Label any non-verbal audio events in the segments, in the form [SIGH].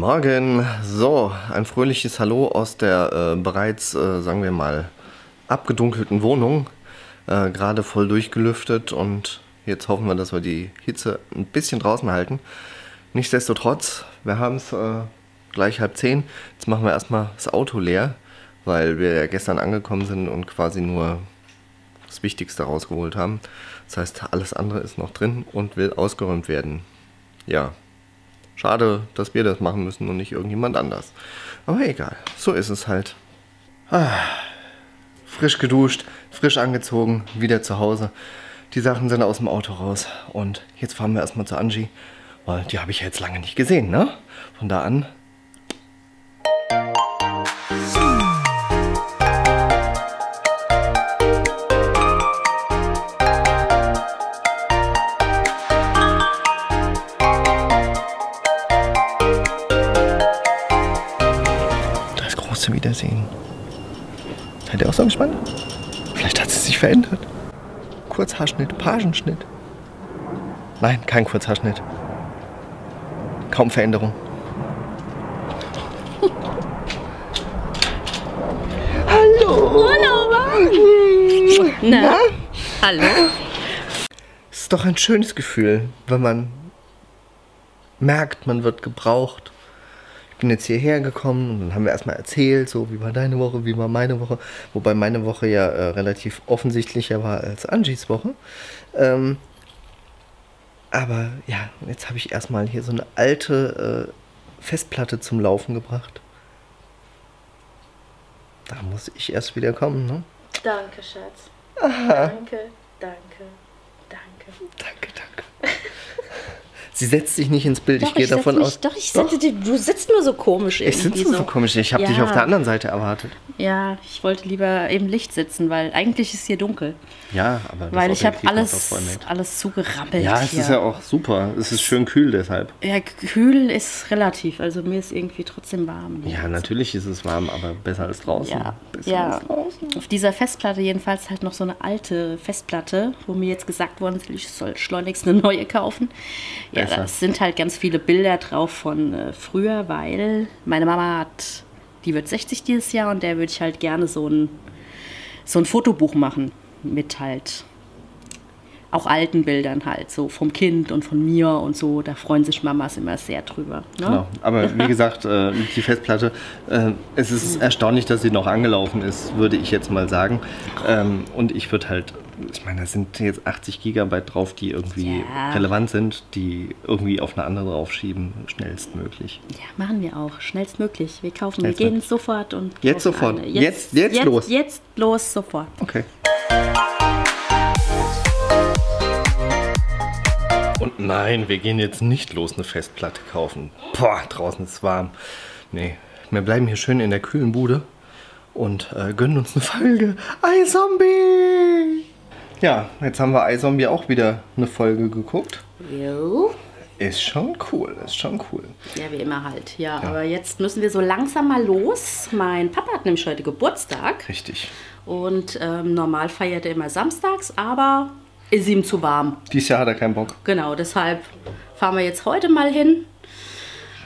Morgen. So, ein fröhliches Hallo aus der äh, bereits, äh, sagen wir mal, abgedunkelten Wohnung. Äh, Gerade voll durchgelüftet und jetzt hoffen wir, dass wir die Hitze ein bisschen draußen halten. Nichtsdestotrotz, wir haben es äh, gleich halb zehn. Jetzt machen wir erstmal das Auto leer, weil wir ja gestern angekommen sind und quasi nur das Wichtigste rausgeholt haben. Das heißt, alles andere ist noch drin und will ausgeräumt werden. Ja, Schade, dass wir das machen müssen und nicht irgendjemand anders. Aber egal, so ist es halt. Ah, frisch geduscht, frisch angezogen, wieder zu Hause. Die Sachen sind aus dem Auto raus. Und jetzt fahren wir erstmal zu Angie, weil die habe ich ja jetzt lange nicht gesehen, ne? Von da an zu Wiedersehen. Seid ihr auch so gespannt? Vielleicht hat sie sich verändert. Kurzhaarschnitt, Pagenschnitt. Nein, kein Kurzhaarschnitt. Kaum Veränderung. [LAUGHS] Hallo. Hallo, Mann. Na? Na? Hallo. Es ist doch ein schönes Gefühl, wenn man merkt, man wird gebraucht bin jetzt hierher gekommen und dann haben wir erstmal erzählt, so wie war deine Woche, wie war meine Woche. Wobei meine Woche ja äh, relativ offensichtlicher war als Angies Woche. Ähm, aber ja, jetzt habe ich erstmal hier so eine alte äh, Festplatte zum Laufen gebracht. Da muss ich erst wieder kommen, ne? Danke, Schatz. Aha. Danke, danke, danke. Danke, danke. [LAUGHS] Sie setzt sich nicht ins Bild. Doch, ich gehe davon mich, aus. Doch, ich setze dich. Du sitzt nur so komisch. Ich sitze so. so komisch. Ich habe ja. dich auf der anderen Seite erwartet. Ja, ich wollte lieber im Licht sitzen, weil eigentlich ist hier dunkel. Ja, aber Weil ich habe alles, alles zugerappelt. Ja, es hier. ist ja auch super. Es ist schön kühl deshalb. Ja, kühl ist relativ. Also mir ist irgendwie trotzdem warm. Ja, natürlich ist es warm, aber besser als draußen. Ja, besser ja. Als draußen. Auf dieser Festplatte jedenfalls halt noch so eine alte Festplatte, wo mir jetzt gesagt worden ist, ich soll schleunigst eine neue kaufen. Ja, besser. das sind halt ganz viele Bilder drauf von äh, früher, weil meine Mama hat, die wird 60 dieses Jahr und der würde ich halt gerne so ein, so ein Fotobuch machen mit halt auch alten Bildern halt, so vom Kind und von mir und so, da freuen sich Mamas immer sehr drüber. Ne? Genau, aber wie gesagt, äh, die Festplatte, äh, es ist erstaunlich, dass sie noch angelaufen ist, würde ich jetzt mal sagen. Ähm, und ich würde halt, ich meine, da sind jetzt 80 Gigabyte drauf, die irgendwie ja. relevant sind, die irgendwie auf eine andere draufschieben, schnellstmöglich. Ja, machen wir auch, schnellstmöglich. Wir kaufen, wir gehen sofort und. Jetzt sofort, jetzt, jetzt, jetzt, jetzt los. Jetzt los, sofort. Okay. Und nein, wir gehen jetzt nicht los eine Festplatte kaufen. Boah, draußen ist es warm. Nee, wir bleiben hier schön in der kühlen Bude und äh, gönnen uns eine Folge iZombie. Ja, jetzt haben wir iZombie auch wieder eine Folge geguckt. Jo. Ist schon cool, ist schon cool. Ja, wie immer halt. Ja, ja, aber jetzt müssen wir so langsam mal los. Mein Papa hat nämlich heute Geburtstag. Richtig. Und ähm, normal feiert er immer samstags, aber ist ihm zu warm. Dieses Jahr hat er keinen Bock. Genau, deshalb fahren wir jetzt heute mal hin.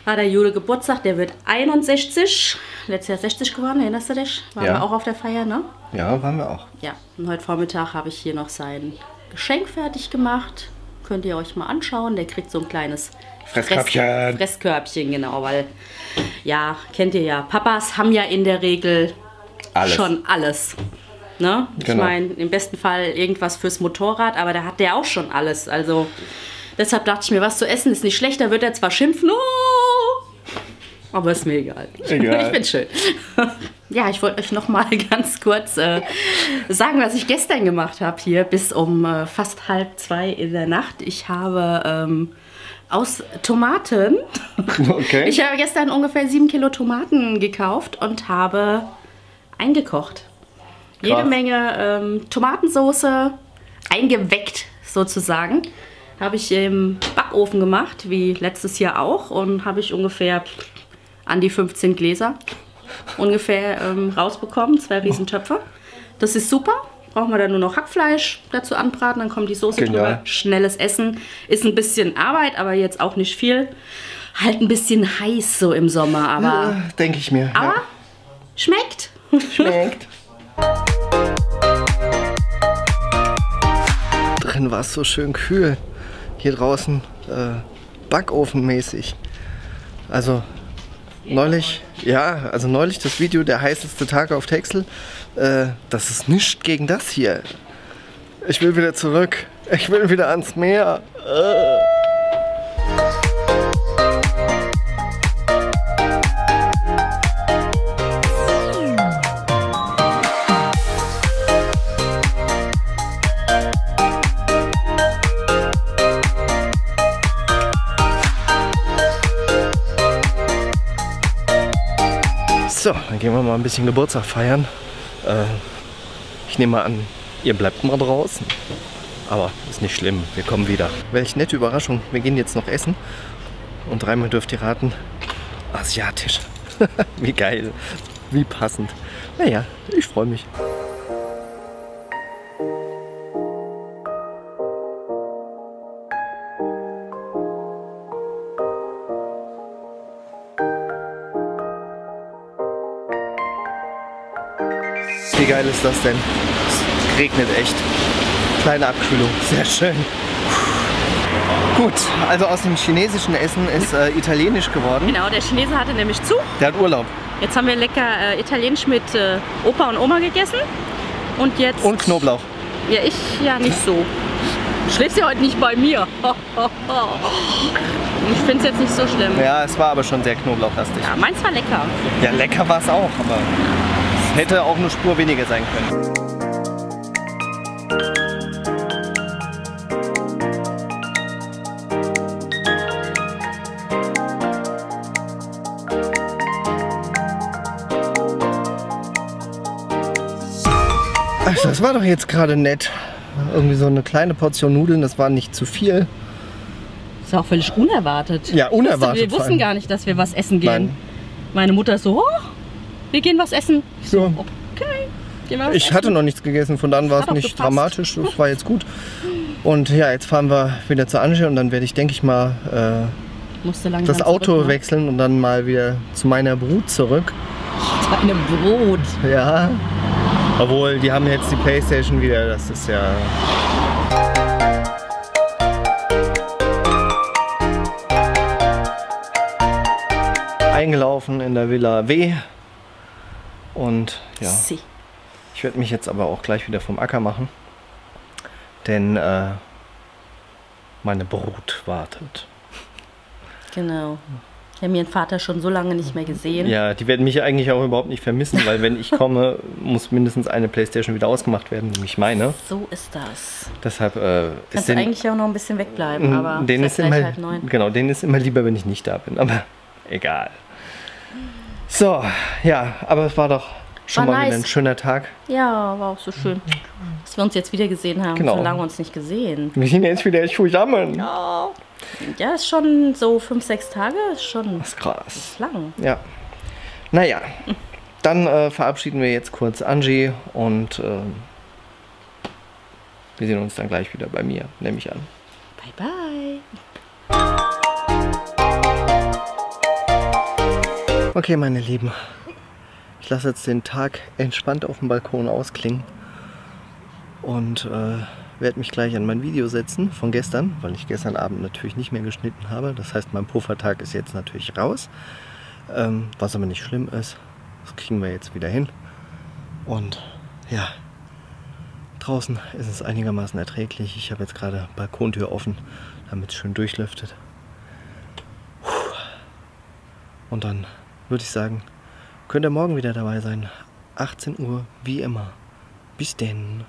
Hat der Jule Geburtstag, der wird 61. Letztes Jahr 60 geworden, erinnerst du dich? Waren ja. wir auch auf der Feier, ne? Ja, waren wir auch. Ja, und heute Vormittag habe ich hier noch sein Geschenk fertig gemacht. Könnt ihr euch mal anschauen. Der kriegt so ein kleines Fresskörbchen. Fress Fresskörbchen, genau, weil, ja, kennt ihr ja, Papas haben ja in der Regel alles. schon alles. Ne? Ich genau. meine, im besten Fall irgendwas fürs Motorrad, aber da hat der auch schon alles. Also deshalb dachte ich mir, was zu essen ist nicht schlecht. Da wird er zwar schimpfen, oh, aber ist mir egal. [LAUGHS] egal. Ich finde schön. [LAUGHS] ja, ich wollte euch noch mal [LAUGHS] ganz kurz äh, sagen, was ich gestern gemacht habe hier bis um äh, fast halb zwei in der Nacht. Ich habe ähm, aus Tomaten. Okay. Ich habe gestern ungefähr sieben Kilo Tomaten gekauft und habe eingekocht. Jede Krass. Menge ähm, Tomatensauce eingeweckt sozusagen. Habe ich im Backofen gemacht, wie letztes Jahr auch. Und habe ich ungefähr an die 15 Gläser ungefähr ähm, rausbekommen. Zwei Riesentöpfe. Das ist super. Brauchen wir dann nur noch Hackfleisch dazu anbraten, dann kommt die Soße Genial. drüber. Schnelles Essen. Ist ein bisschen Arbeit, aber jetzt auch nicht viel. halt ein bisschen heiß so im Sommer, aber. Ja, Denke ich mir. Aber ja. schmeckt. Schmeckt. Drin war es so schön kühl. Hier draußen äh, backofenmäßig. Also neulich, ja, also neulich das Video der heißeste Tag auf Texel. Äh, das ist nichts gegen das hier. Ich will wieder zurück. Ich will wieder ans Meer. Äh. So, dann gehen wir mal ein bisschen Geburtstag feiern. Äh, ich nehme mal an, ihr bleibt mal draußen. Aber ist nicht schlimm, wir kommen wieder. Welch nette Überraschung. Wir gehen jetzt noch essen. Und dreimal dürft ihr raten, asiatisch. [LAUGHS] Wie geil. Wie passend. Naja, ich freue mich. Wie geil ist das denn? Es regnet echt. Kleine Abkühlung, sehr schön. Gut, also aus dem chinesischen Essen ist äh, italienisch geworden. Genau, der Chinese hatte nämlich zu. Der hat Urlaub. Jetzt haben wir lecker äh, italienisch mit äh, Opa und Oma gegessen. Und jetzt... Und Knoblauch. Ja, ich ja nicht so. Schläfst ja heute nicht bei mir. [LAUGHS] ich finde es jetzt nicht so schlimm. Ja, es war aber schon sehr knoblauchlastig. Ja, meins war lecker. Ja, lecker war es auch, aber hätte auch eine Spur weniger sein können. Ach, das war doch jetzt gerade nett. Irgendwie so eine kleine Portion Nudeln, das war nicht zu viel. Das war auch völlig unerwartet. Ja, unerwartet. Wusste, wir wussten gar nicht, dass wir was essen gehen. Nein. Meine Mutter ist so, oh, wir gehen was essen. Ich so, okay. Gehen wir was ich essen. hatte noch nichts gegessen, von dann war es nicht gepasst. dramatisch, [LAUGHS] das war jetzt gut. Und ja, jetzt fahren wir wieder zu Ange und dann werde ich, denke ich mal, äh, das Auto ne? wechseln und dann mal wieder zu meiner Brut zurück. [LAUGHS] Deine Brut? Ja. Obwohl, die haben jetzt die Playstation wieder, das ist ja... Eingelaufen in der Villa W. Und ja, ich werde mich jetzt aber auch gleich wieder vom Acker machen. Denn äh, meine Brut wartet. Genau. Wir haben ihren Vater schon so lange nicht mehr gesehen. Ja, die werden mich eigentlich auch überhaupt nicht vermissen, weil wenn ich komme, [LAUGHS] muss mindestens eine Playstation wieder ausgemacht werden, nämlich meine. So ist das. Deshalb äh, Kannst du eigentlich auch noch ein bisschen wegbleiben, aber den ist immer, halt Genau, denen ist immer lieber, wenn ich nicht da bin, aber [LAUGHS] egal. So, ja, aber es war doch schon war mal nice. ein schöner Tag. Ja, war auch so schön, dass wir uns jetzt wieder gesehen haben. Genau. So lange uns nicht gesehen. Wir sind jetzt wieder zusammen. Ja. Ja, ist schon so fünf, sechs Tage, ist schon das ist krass. Ist lang. Ja. Naja, dann äh, verabschieden wir jetzt kurz Angie und äh, wir sehen uns dann gleich wieder bei mir, nehme ich an. Bye, bye. Okay, meine Lieben. Ich lasse jetzt den Tag entspannt auf dem Balkon ausklingen. Und äh, werde mich gleich an mein Video setzen von gestern, weil ich gestern Abend natürlich nicht mehr geschnitten habe. Das heißt, mein Puffertag ist jetzt natürlich raus. Ähm, was aber nicht schlimm ist. Das kriegen wir jetzt wieder hin. Und ja, draußen ist es einigermaßen erträglich. Ich habe jetzt gerade Balkontür offen, damit es schön durchlüftet. Und dann würde ich sagen, könnt ihr morgen wieder dabei sein. 18 Uhr, wie immer. Bis denn.